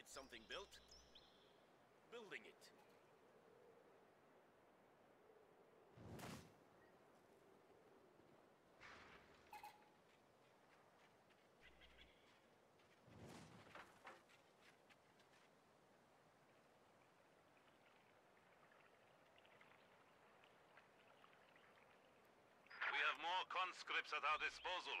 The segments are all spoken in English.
need something built? Building it. We have more conscripts at our disposal.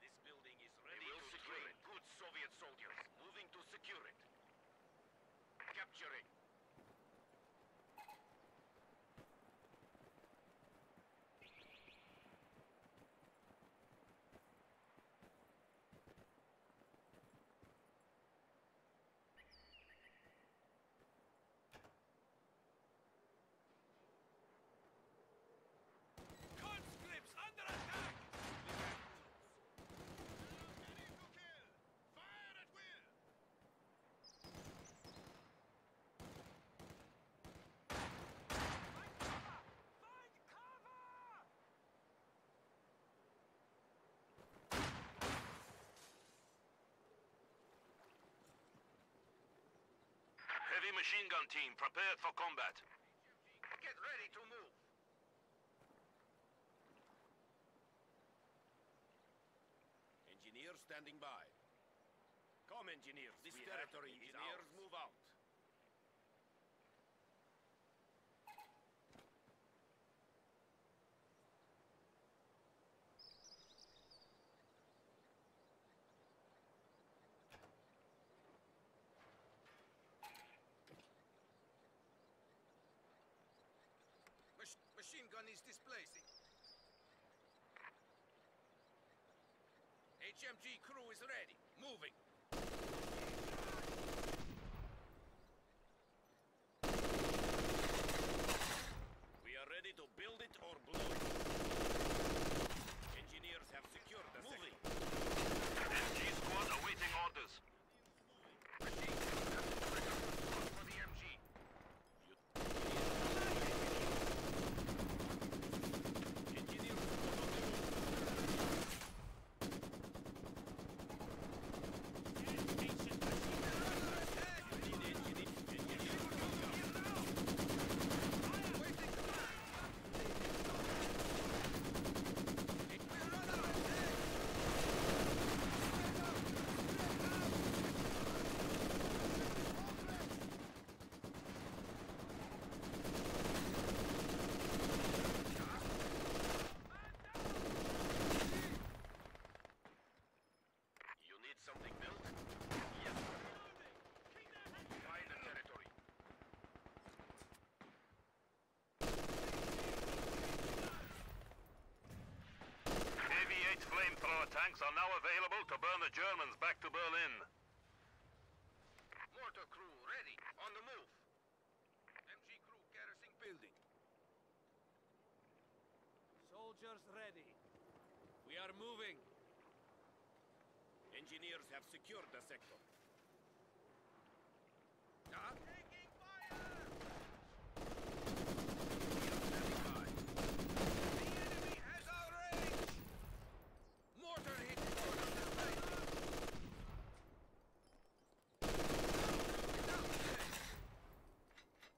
This building is We ready will to secure train. it. Good Soviet soldiers. Moving to secure it. Capturing. Conscripts under attack! Fire at will! Find cover! Heavy machine gun team prepared for combat. Get ready to move. Engineers standing by. Come, engineers. This We have territory is engineers. ours. Move out. Machine gun is displacing. HMG crew is ready. Moving. We are ready to build it or blow it. Engineers have secured the Moving. sector. MG squad awaiting orders. Machine gun for the MG. Engineers on the move. You need engineer- engineers. You need something built? Yes. Find the territory. KV-8 flamethrower tanks are now available to burn the Germans back to Berlin. Mortar crew ready. On the move. MG crew garrison building. Soldiers ready. We are moving. Engineers have secured the sector. Yeah? Taking fire! We are standing by. The enemy has our range! Mortar hit mortar right.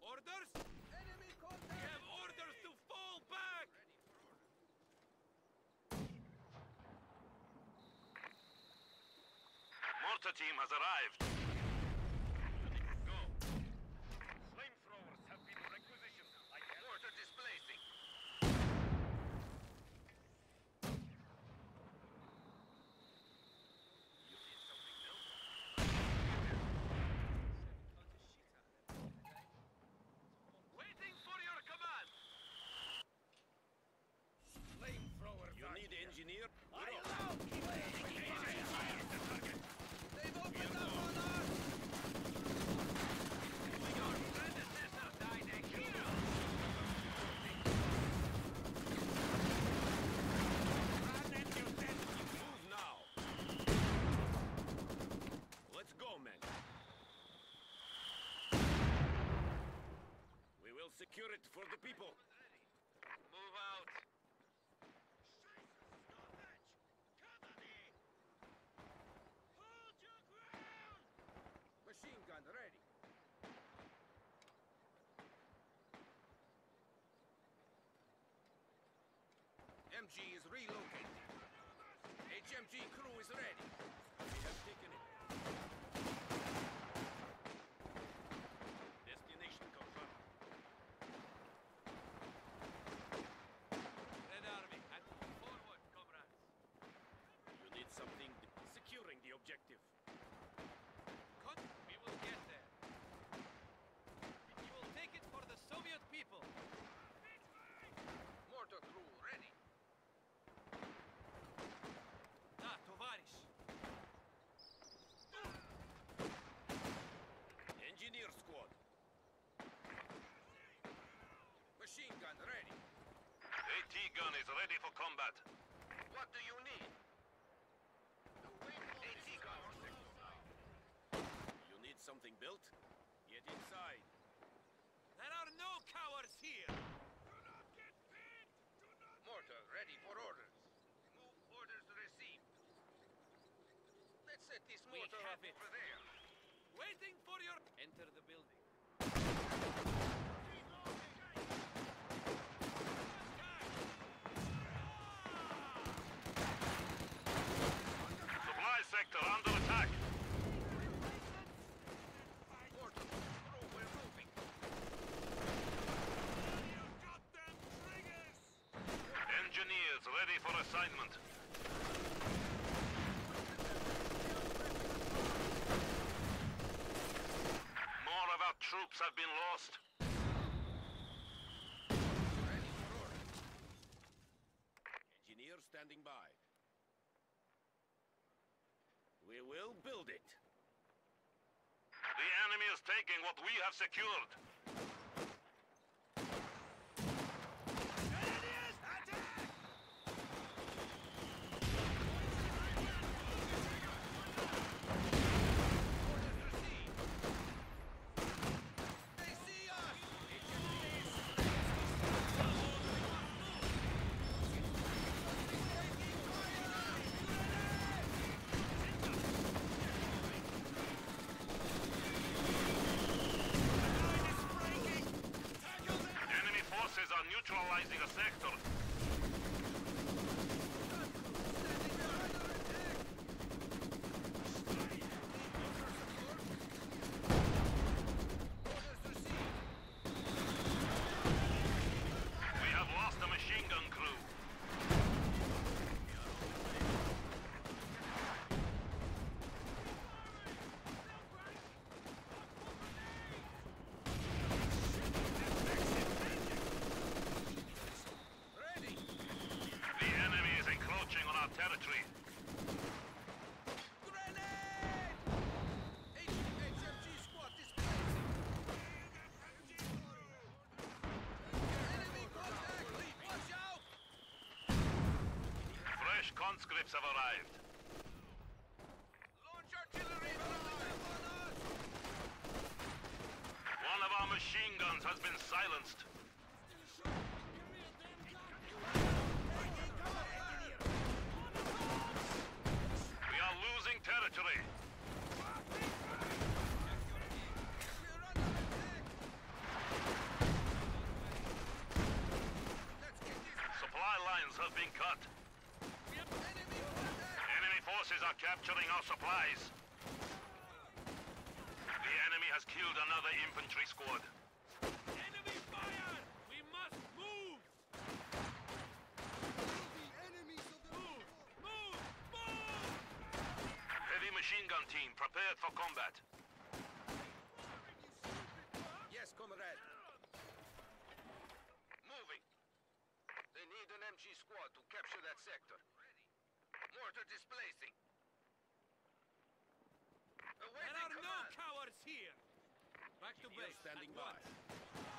Orders? Enemy contact! We have orders to fall back! Ready for order. Mortar team has arrived. for the people. Move out. Machine gun ready. MG is relocated. HMG crew is ready. We have taken it. Gun is ready for combat. What do you need? AT gun. You need something built? Get inside. There are no cowards here. Do not get fed. Mortar ready for orders. Move orders received. Let's set this We mortar have up it. over there. Waiting for your... Enter the building. Supply sector under attack. Mortar crew, we're moving. Engineers ready for assignment. More of our troops have been lost. Ready for orders. Engineer standing by. We will build it. The enemy is taking what we have secured. They see us! Enemy forces neutralizing a sector. Orders received. We have lost a machine gun crew. Ready! The enemy is encroaching on our territory. Grenade! H- HMG squad displacing. Enemy contact! Watch out! Fresh conscripts have arrived. Launch artillery on us! One of our machine guns has been silenced. We are losing territory. We're under attack! Let's get this Supply have been cut. enemy! Enemy forces are capturing our supplies. The enemy has killed another infantry squad. Enemy fire! We must move! Move! Move! Move! Heavy machine gun team prepared for combat. Yes, comrade. Moving. They need an MG squad to capture that sector. Mortar displacing. There Awaiting are no cowards here! Back to base. standing by. once.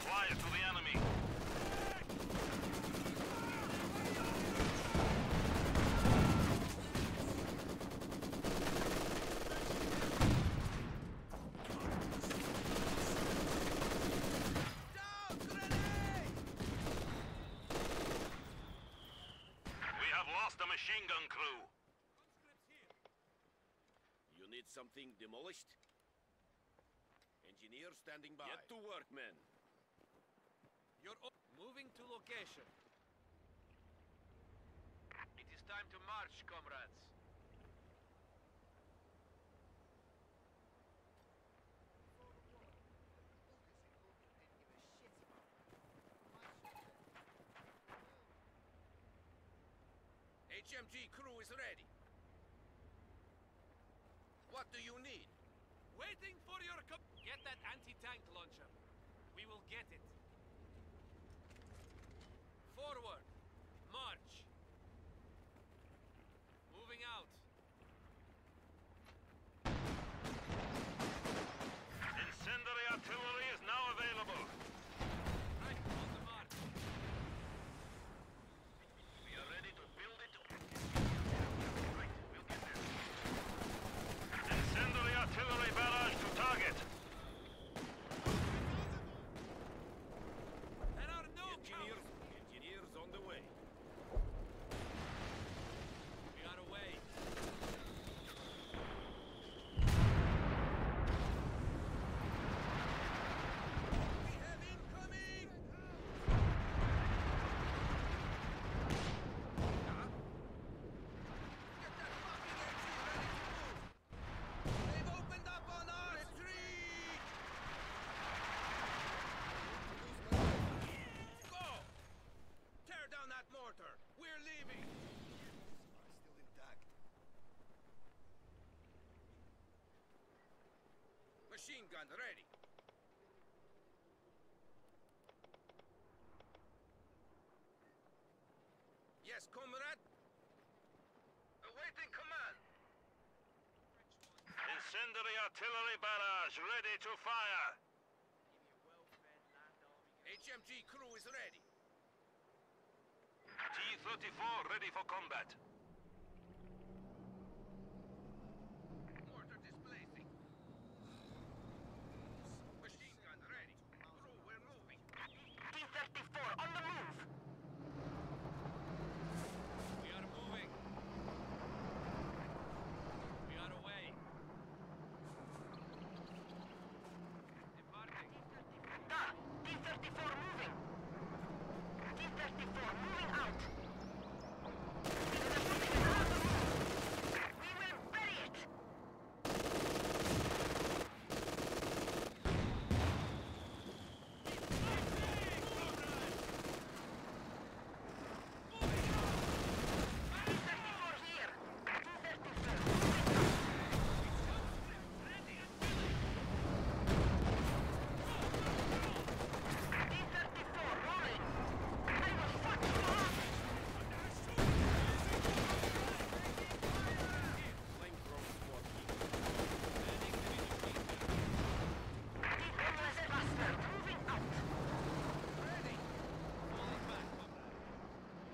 Supplies to the enemy. We have lost a machine gun crew. You need something demolished? Engineer standing by. Get to work, men. You're moving to location. It is time to march, comrades. HMG crew is ready. What do you need? Waiting for your com- Get that anti-tank launcher. We will get it. Forward. March. Moving out. Incendiary artillery is now available. Right, on the march. We are ready to build it. Right, we'll get there. Incendiary artillery barrage to target. There are no Engineers, engineers on the way. We are away. We have incoming! Huh? Get that fucking HE ready to move! They've opened up on our retreat! Go! Tear down that mortar! We're leaving! Still intact. Machine gun ready. Yes, comrade? Awaiting command. Incendiary artillery barrage ready to fire. HMG crew is ready. T-34 ready for combat. Mortar displacing. Machine gun ready. Crew, we're moving. T-34 on the move. We are moving. We are away. Departing. Da! T-34 moving! T-34 moving out! We will bury it! T-34 here! T-34 moving out! T-34 rolling! I will fuck you up! Flamethrower squad leader. T-34 cluster moving out! Ready. Falling back, comrade.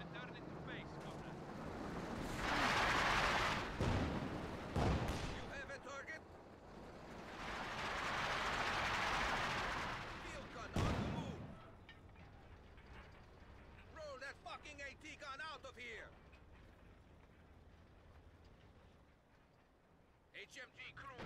Returning to base, comrade. You have a target? Field gun on the move. Roll that fucking AT out here. HMG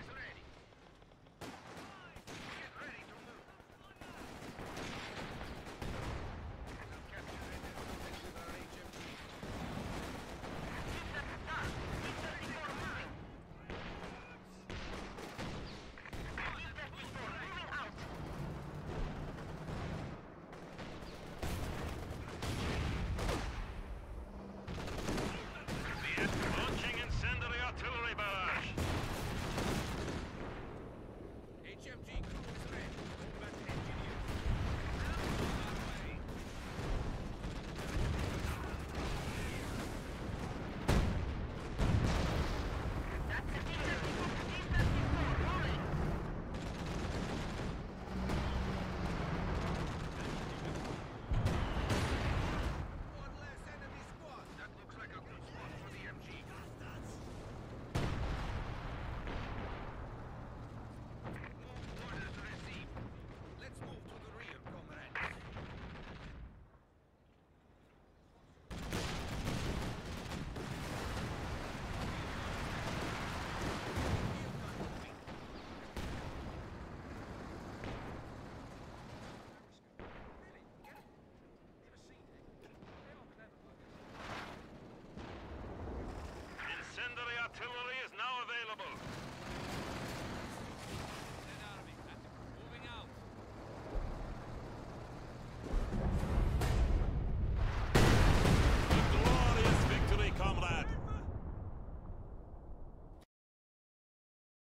Artillery